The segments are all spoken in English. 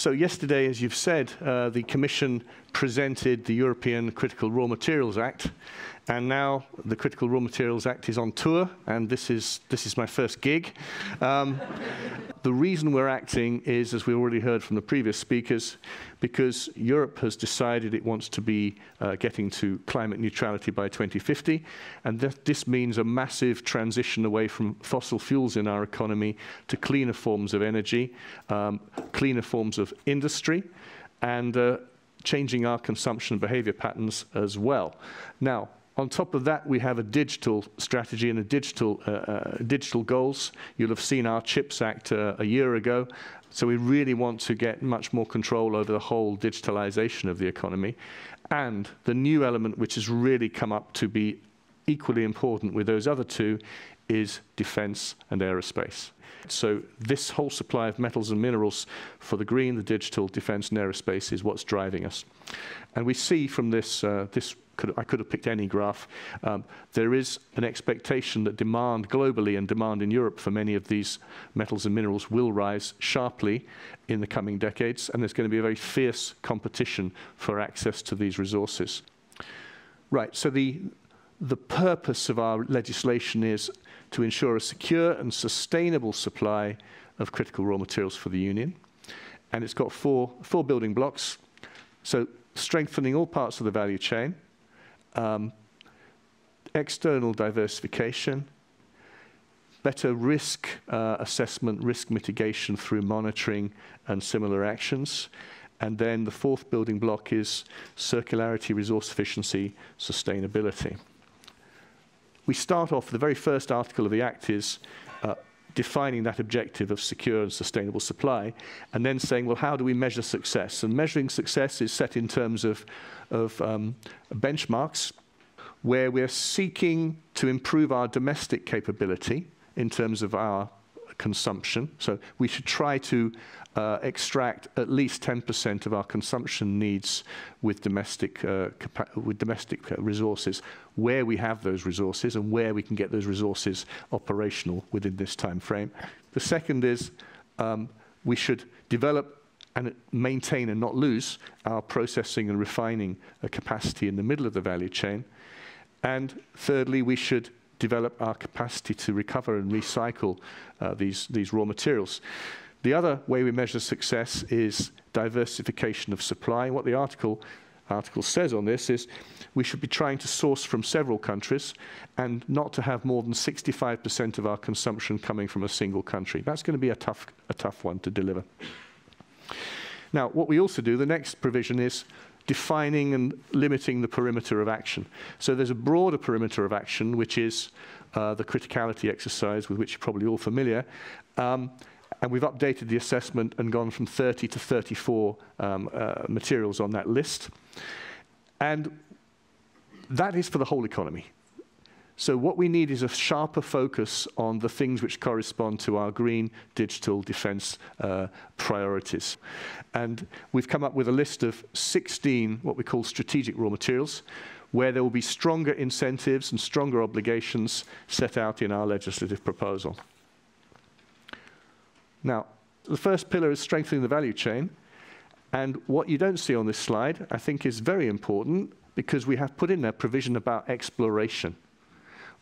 So yesterday, as you've said, uh, the Commission presented the European Critical Raw Materials Act, and now the Critical Raw Materials Act is on tour, and this is, this is my first gig. Um, the reason we're acting is, as we already heard from the previous speakers, because Europe has decided it wants to be uh, getting to climate neutrality by 2050, and th this means a massive transition away from fossil fuels in our economy to cleaner forms of energy, um, cleaner forms of industry, and uh, changing our consumption behavior patterns as well. Now, on top of that, we have a digital strategy and a digital, uh, uh, digital goals. You'll have seen our CHIPS Act uh, a year ago. So we really want to get much more control over the whole digitalization of the economy. And the new element, which has really come up to be equally important with those other two, is defense and aerospace. So this whole supply of metals and minerals for the green, the digital, defense and aerospace is what's driving us. And we see from this, uh, this could, I could have picked any graph. Um, there is an expectation that demand globally and demand in Europe for many of these metals and minerals will rise sharply in the coming decades, and there's going to be a very fierce competition for access to these resources. Right, so the, the purpose of our legislation is to ensure a secure and sustainable supply of critical raw materials for the Union. And it's got four, four building blocks. So strengthening all parts of the value chain, um, external diversification, better risk uh, assessment, risk mitigation through monitoring and similar actions. And then the fourth building block is circularity, resource efficiency, sustainability. We start off, with the very first article of the Act is uh, defining that objective of secure and sustainable supply, and then saying, well, how do we measure success? And measuring success is set in terms of, of um, benchmarks where we're seeking to improve our domestic capability in terms of our consumption. So we should try to uh, extract at least 10% of our consumption needs with domestic, uh, with domestic uh, resources, where we have those resources and where we can get those resources operational within this time frame. The second is um, we should develop and maintain and not lose our processing and refining uh, capacity in the middle of the value chain. And thirdly, we should develop our capacity to recover and recycle uh, these, these raw materials. The other way we measure success is diversification of supply. What the article, article says on this is we should be trying to source from several countries and not to have more than 65% of our consumption coming from a single country. That's going to be a tough, a tough one to deliver. Now, what we also do, the next provision is defining and limiting the perimeter of action. So there's a broader perimeter of action, which is uh, the criticality exercise with which you're probably all familiar. Um, and we've updated the assessment and gone from 30 to 34 um, uh, materials on that list. And that is for the whole economy. So what we need is a sharper focus on the things which correspond to our green digital defense uh, priorities. And we've come up with a list of 16 what we call strategic raw materials, where there will be stronger incentives and stronger obligations set out in our legislative proposal. Now, the first pillar is strengthening the value chain. And what you don't see on this slide, I think, is very important because we have put in there provision about exploration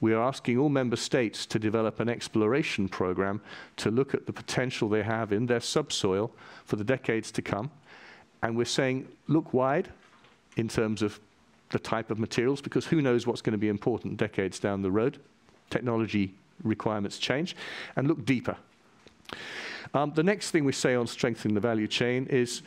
we are asking all member states to develop an exploration program to look at the potential they have in their subsoil for the decades to come. And we're saying, look wide in terms of the type of materials, because who knows what's going to be important decades down the road. Technology requirements change. And look deeper. Um, the next thing we say on strengthening the value chain is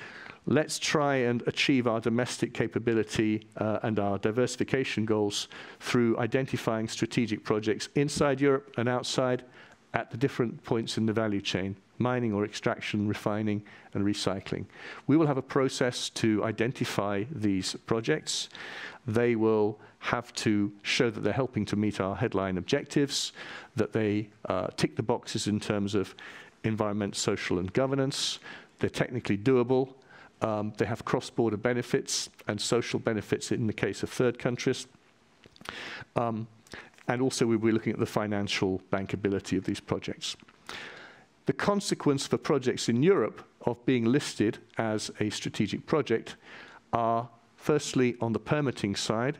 let's try and achieve our domestic capability uh, and our diversification goals through identifying strategic projects inside Europe and outside at the different points in the value chain, mining or extraction, refining and recycling. We will have a process to identify these projects. They will have to show that they're helping to meet our headline objectives, that they uh, tick the boxes in terms of environment, social and governance, they're technically doable, um, they have cross-border benefits and social benefits in the case of third countries. Um, and also we'll be looking at the financial bankability of these projects. The consequence for projects in Europe of being listed as a strategic project are firstly on the permitting side,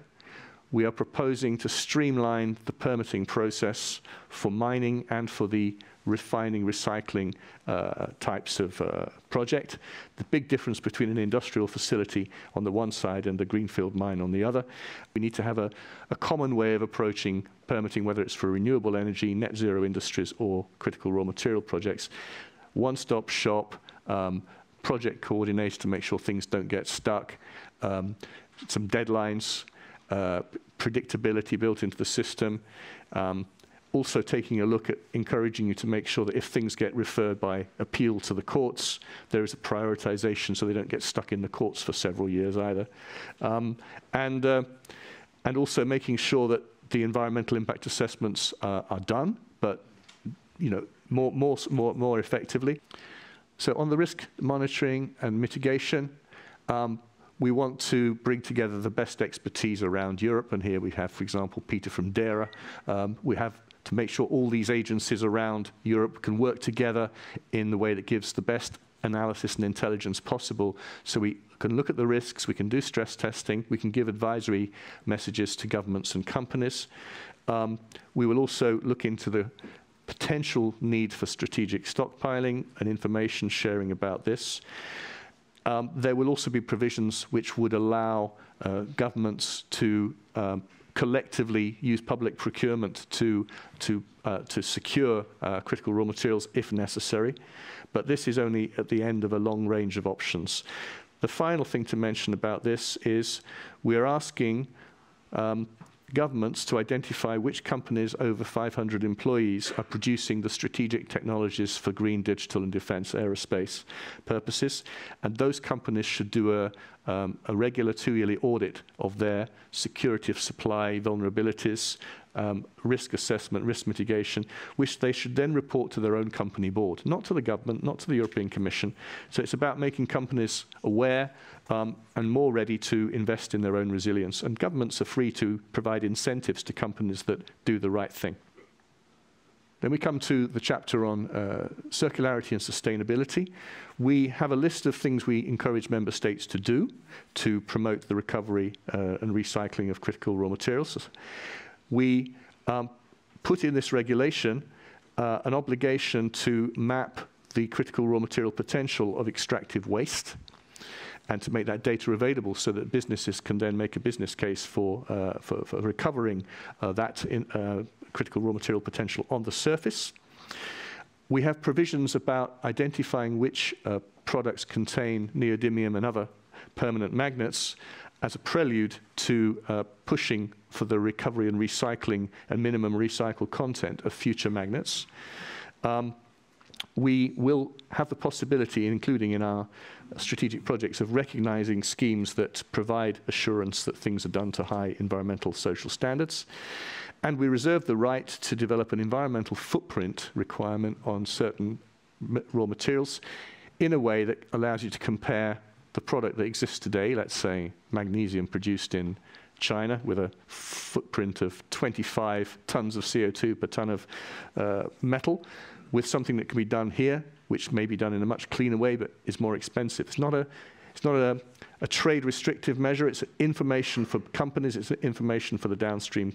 we are proposing to streamline the permitting process for mining and for the refining, recycling uh, types of uh, project. The big difference between an industrial facility on the one side and a greenfield mine on the other. We need to have a, a common way of approaching permitting, whether it's for renewable energy, net zero industries, or critical raw material projects. One-stop shop, um, project coordinator to make sure things don't get stuck, um, some deadlines, uh, predictability built into the system, um, also taking a look at encouraging you to make sure that if things get referred by appeal to the courts, there is a prioritization so they don't get stuck in the courts for several years either. Um, and, uh, and also making sure that the environmental impact assessments uh, are done, but you know, more, more, more, more effectively. So on the risk monitoring and mitigation, um, we want to bring together the best expertise around Europe, and here we have, for example, Peter from DERA. Um, we have to make sure all these agencies around Europe can work together in the way that gives the best analysis and intelligence possible so we can look at the risks, we can do stress testing, we can give advisory messages to governments and companies. Um, we will also look into the potential need for strategic stockpiling and information sharing about this. Um, there will also be provisions which would allow uh, governments to um, collectively use public procurement to, to, uh, to secure uh, critical raw materials if necessary. But this is only at the end of a long range of options. The final thing to mention about this is we're asking um, governments to identify which companies over 500 employees are producing the strategic technologies for green, digital, and defense aerospace purposes. And those companies should do a, um, a regular two-yearly audit of their security of supply vulnerabilities, um, risk assessment, risk mitigation, which they should then report to their own company board, not to the government, not to the European Commission. So it's about making companies aware um, and more ready to invest in their own resilience. And governments are free to provide incentives to companies that do the right thing. Then we come to the chapter on uh, circularity and sustainability. We have a list of things we encourage member states to do to promote the recovery uh, and recycling of critical raw materials. We um, put in this regulation uh, an obligation to map the critical raw material potential of extractive waste and to make that data available so that businesses can then make a business case for, uh, for, for, recovering uh, that in, uh, critical raw material potential on the surface. We have provisions about identifying which uh, products contain neodymium and other permanent magnets as a prelude to uh, pushing for the recovery and recycling and minimum recycled content of future magnets. Um, we will have the possibility, including in our strategic projects, of recognizing schemes that provide assurance that things are done to high environmental social standards. And we reserve the right to develop an environmental footprint requirement on certain raw materials in a way that allows you to compare the product that exists today, let's say magnesium produced in China with a footprint of 25 tons of CO2 per ton of uh, metal, with something that can be done here, which may be done in a much cleaner way, but is more expensive. It's not a, it's not a, a trade restrictive measure. It's information for companies. It's information for the downstream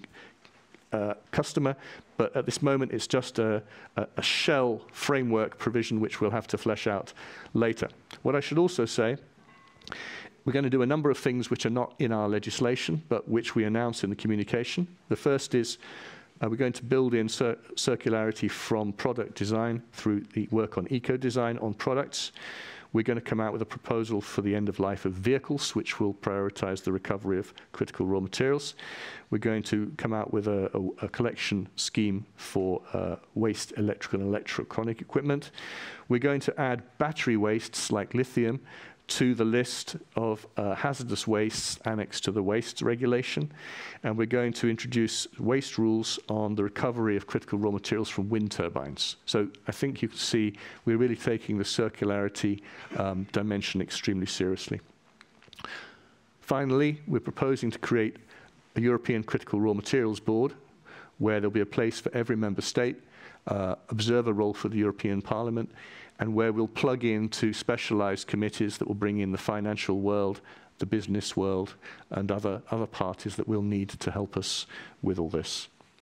uh, customer, but at this moment it's just a, a, a, shell framework provision which we'll have to flesh out later. What I should also say, we're going to do a number of things which are not in our legislation, but which we announce in the communication. The first is uh, we're going to build in cir circularity from product design through the work on eco-design on products. We're going to come out with a proposal for the end of life of vehicles, which will prioritize the recovery of critical raw materials. We're going to come out with a, a, a collection scheme for uh, waste electrical and electronic equipment. We're going to add battery wastes like lithium to the list of uh, hazardous wastes annexed to the waste regulation. And we're going to introduce waste rules on the recovery of critical raw materials from wind turbines. So I think you can see we're really taking the circularity um, dimension extremely seriously. Finally, we're proposing to create a European Critical Raw Materials Board where there'll be a place for every member state, uh, observer role for the European Parliament, and where we'll plug into specialized committees that will bring in the financial world, the business world, and other, other parties that we'll need to help us with all this.